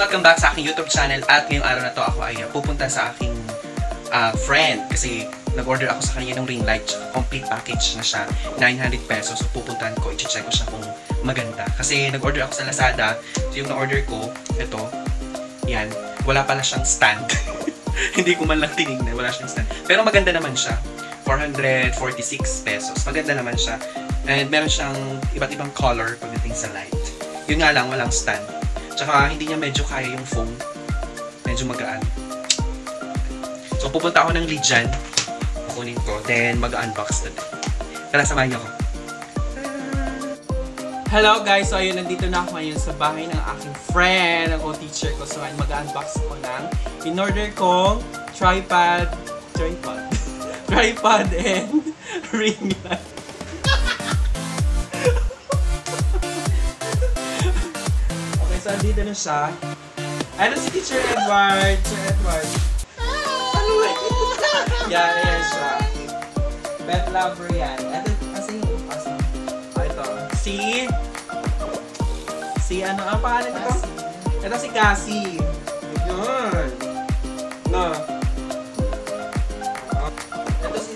welcome back sa aking YouTube channel. At ngayong araw na to ako ay uh, pupunta sa aking uh, friend. Kasi nag-order ako sa kanya ng ring light complete package na siya. 900 pesos. So pupuntahan ko. I-check ko siya kung maganda. Kasi nag-order ako sa Lazada. So yung na-order ko ito. Yan. Wala pala siyang stand. Hindi ko man lang tinignan. Wala siyang stand. Pero maganda naman siya. 446 pesos. Maganda naman siya. And meron siyang iba't ibang color pagdating sa light. Yun nga lang walang stand Tsaka hindi niya medyo kaya yung phone. Medyo magaan. So pupunta ako ng Lijan. Kukunin ko. Then mag-unbox din. Tara, samahan niyo ako. Hello guys! So ayun, nandito na ako ngayon sa bahay ng aking friend, ang co-teacher ko. So ayun, mag-unbox ko ng in-order kong tripod, tripod, tripod and ring light. Okay, so andito na siya. Ano si Teacher Edward? Teacher Edward. Ano eh? yan, yan siya. Pet lover yan. Ito, kasi yung kasi. Ah, ito. Si... Si ano, ang pangalan nito? Ito si Cassie. Yun. No. Ito si...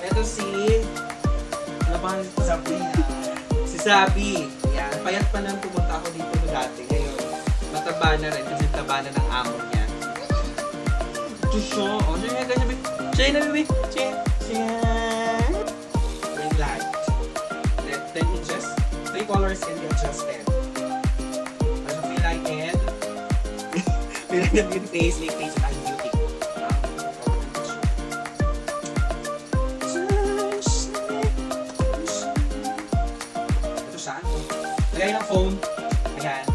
Ito si... Ano ba Sabi Si Sabi. Yan. Payat pa nang pumunta ako dito dati. Ngayon, mataba na rin kasi taba na ng amo niya. Chusho. O, siya nga ganyan. Siya na, baby. Siya. Siya. Light. Let 10 inches. Three colors can be adjusted. Ano feel like it? feel like beauty face, face Ayan.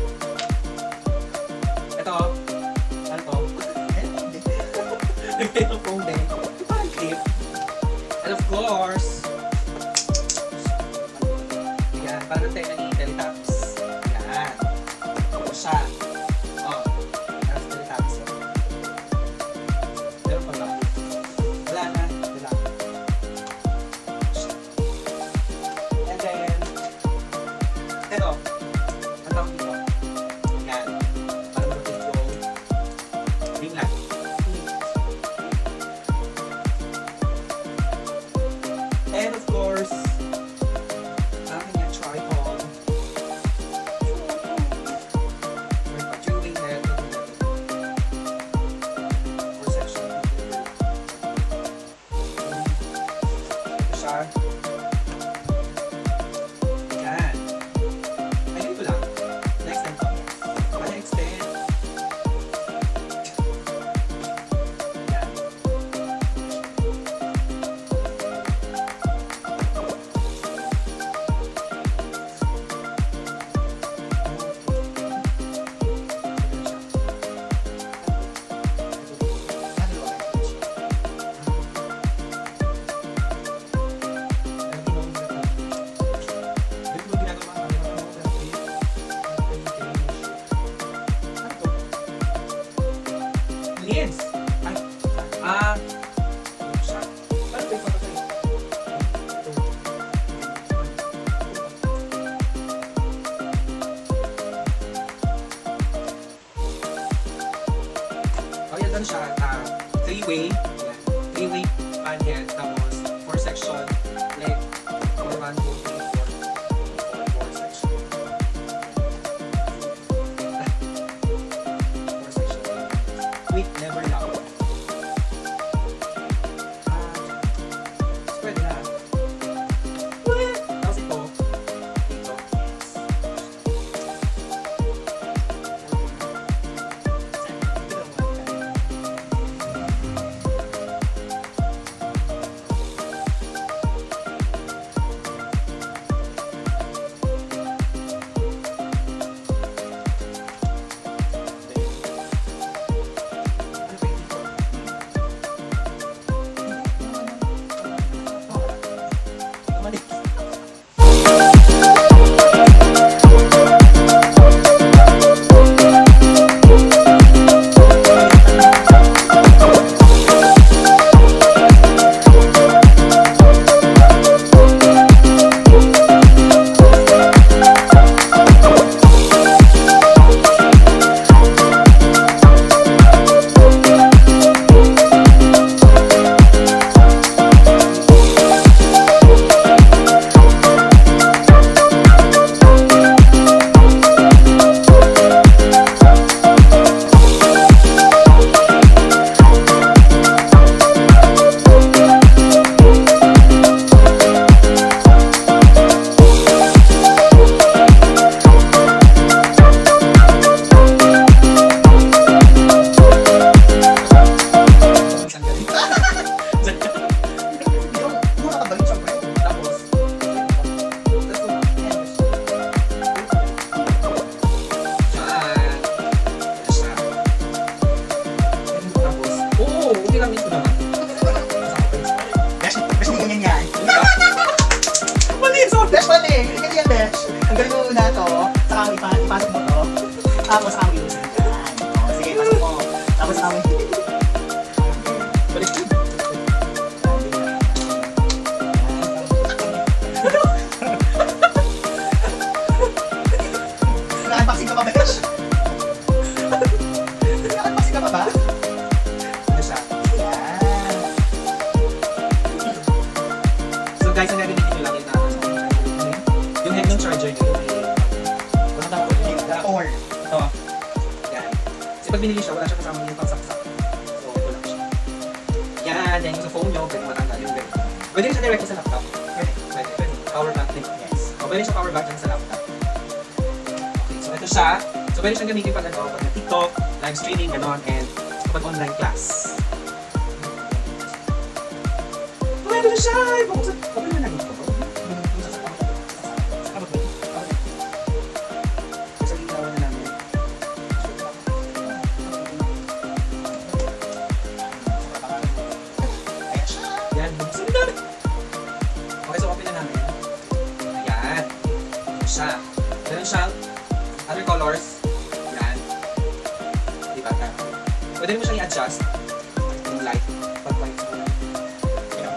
And course, doon siya. Ah, three-way. Yan. Three-way pan head. Tapos, four section. Vamos was. Nyo, pwede matanggal yung ganito. Pwede rin siya directly sa laptop. Pwede, pwede, pwede. Power bank din. Yes. O pwede siya power bank din sa laptop. Okay, so ito siya. So pwede siyang gamitin pag ano, pag TikTok, live streaming, ganon, and pag online class. Pwede na siya! Ko. Sa other colors. Yan. Diba? Pwede mo siyang i-adjust. Yung light. Pag light mo. Yan.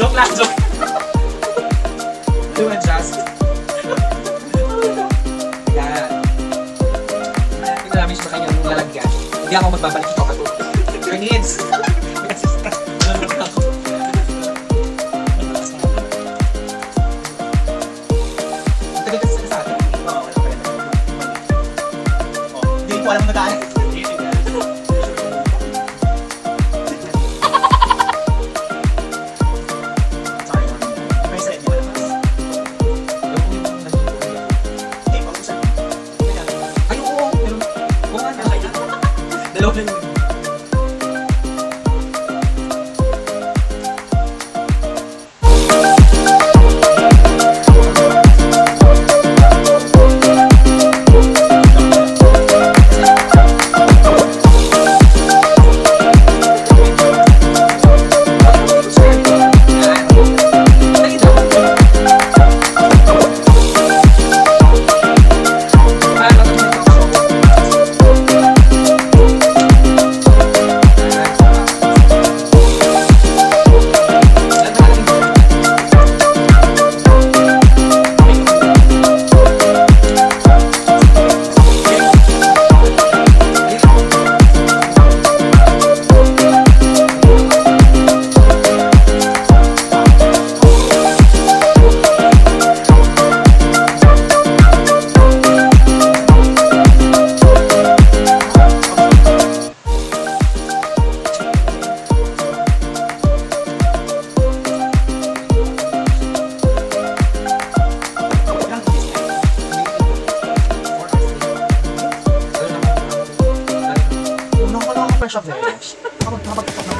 Joke. lang, joke. Do adjust. Yan. Tingnan namin sa kanya yung lalagyan. Hindi ako magbabalik ito needs. Ano. Oh, alam na daan. Sorry, Ma'am. May 한발 샷 해. 한번 한번 한번.